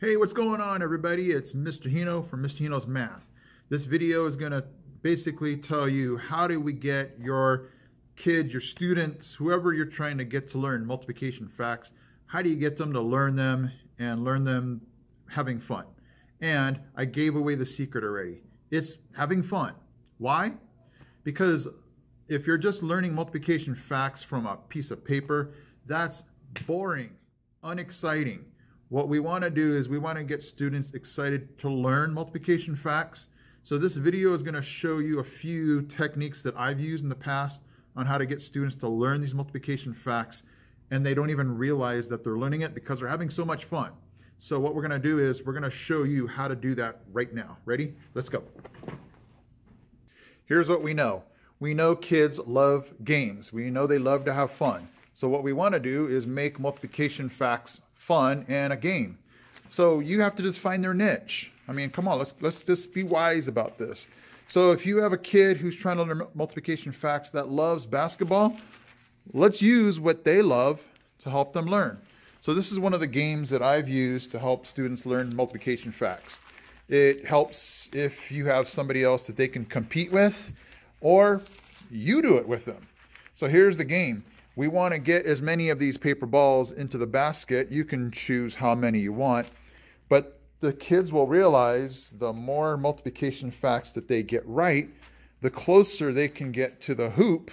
Hey, what's going on everybody? It's Mr. Hino from Mr. Hino's Math. This video is going to basically tell you how do we get your kids, your students, whoever you're trying to get to learn multiplication facts, how do you get them to learn them and learn them having fun? And I gave away the secret already. It's having fun. Why? Because if you're just learning multiplication facts from a piece of paper, that's boring, unexciting what we want to do is we want to get students excited to learn multiplication facts. So this video is going to show you a few techniques that I've used in the past on how to get students to learn these multiplication facts and they don't even realize that they're learning it because they're having so much fun. So what we're going to do is we're going to show you how to do that right now. Ready? Let's go. Here's what we know. We know kids love games. We know they love to have fun. So what we want to do is make multiplication facts fun and a game. So you have to just find their niche. I mean, come on, let's let's just be wise about this. So if you have a kid who's trying to learn multiplication facts that loves basketball, let's use what they love to help them learn. So this is one of the games that I've used to help students learn multiplication facts. It helps if you have somebody else that they can compete with or you do it with them. So here's the game. We want to get as many of these paper balls into the basket. You can choose how many you want, but the kids will realize the more multiplication facts that they get right, the closer they can get to the hoop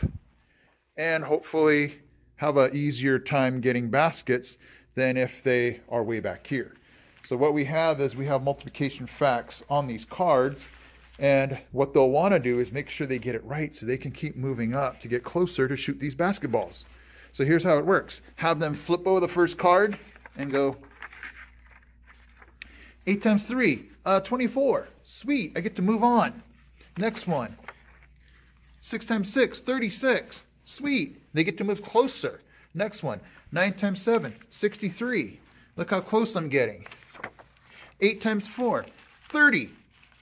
and hopefully have an easier time getting baskets than if they are way back here. So what we have is we have multiplication facts on these cards and what they'll want to do is make sure they get it right so they can keep moving up to get closer to shoot these basketballs. So here's how it works. Have them flip over the first card and go 8 times 3, uh, 24. Sweet, I get to move on. Next one. 6 times 6, 36. Sweet, they get to move closer. Next one. 9 times 7, 63. Look how close I'm getting. 8 times 4, 30.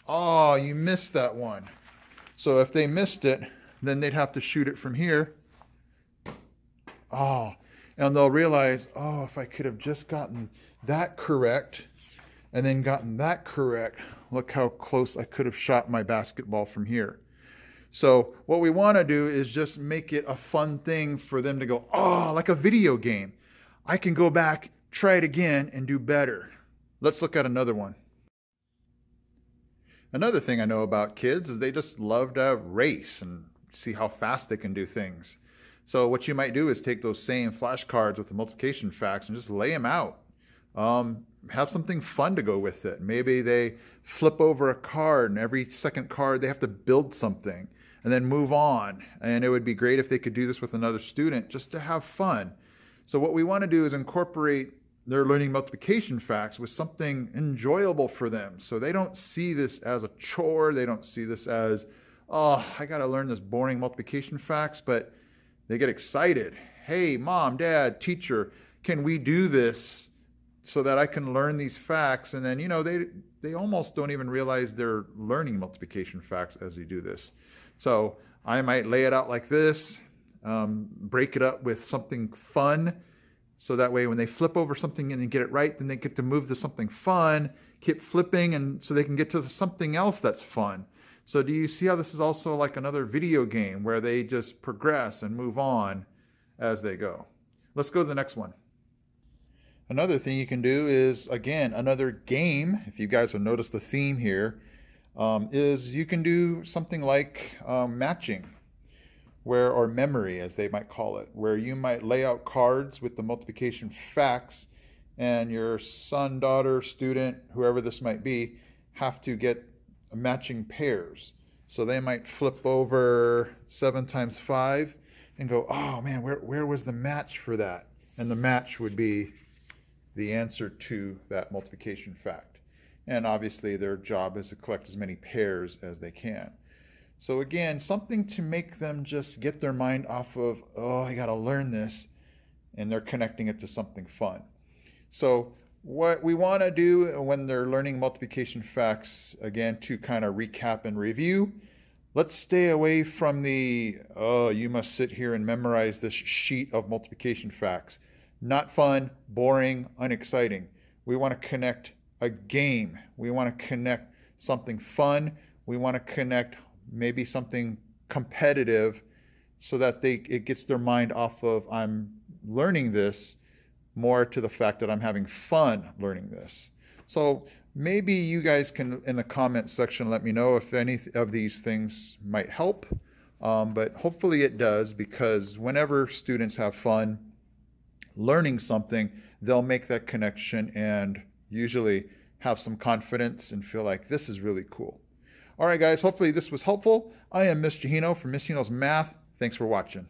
Oh, you missed that one. So if they missed it, then they'd have to shoot it from here oh, and they'll realize, oh, if I could have just gotten that correct and then gotten that correct, look how close I could have shot my basketball from here. So what we want to do is just make it a fun thing for them to go, oh, like a video game. I can go back, try it again, and do better. Let's look at another one. Another thing I know about kids is they just love to race and see how fast they can do things. So what you might do is take those same flashcards with the multiplication facts and just lay them out. Um, have something fun to go with it. Maybe they flip over a card and every second card they have to build something and then move on. And it would be great if they could do this with another student just to have fun. So what we want to do is incorporate their learning multiplication facts with something enjoyable for them. So they don't see this as a chore. They don't see this as, oh, I got to learn this boring multiplication facts. But they get excited. Hey, mom, dad, teacher, can we do this so that I can learn these facts? And then, you know, they, they almost don't even realize they're learning multiplication facts as they do this. So I might lay it out like this, um, break it up with something fun. So that way, when they flip over something and get it right, then they get to move to something fun, keep flipping, and so they can get to something else that's fun. So do you see how this is also like another video game where they just progress and move on as they go? Let's go to the next one. Another thing you can do is, again, another game, if you guys have noticed the theme here, um, is you can do something like um, matching, where or memory, as they might call it, where you might lay out cards with the multiplication facts, and your son, daughter, student, whoever this might be, have to get matching pairs. So they might flip over 7 times 5 and go, oh man, where, where was the match for that? And the match would be the answer to that multiplication fact. And obviously their job is to collect as many pairs as they can. So again, something to make them just get their mind off of, oh, I got to learn this, and they're connecting it to something fun. So what we want to do when they're learning multiplication facts, again, to kind of recap and review, let's stay away from the, oh, you must sit here and memorize this sheet of multiplication facts. Not fun, boring, unexciting. We want to connect a game. We want to connect something fun. We want to connect maybe something competitive so that they it gets their mind off of I'm learning this more to the fact that I'm having fun learning this. So maybe you guys can in the comment section let me know if any of these things might help. Um, but hopefully it does because whenever students have fun learning something, they'll make that connection and usually have some confidence and feel like this is really cool. All right, guys, hopefully this was helpful. I am Mr. Hino from Mr. Hino's Math. Thanks for watching.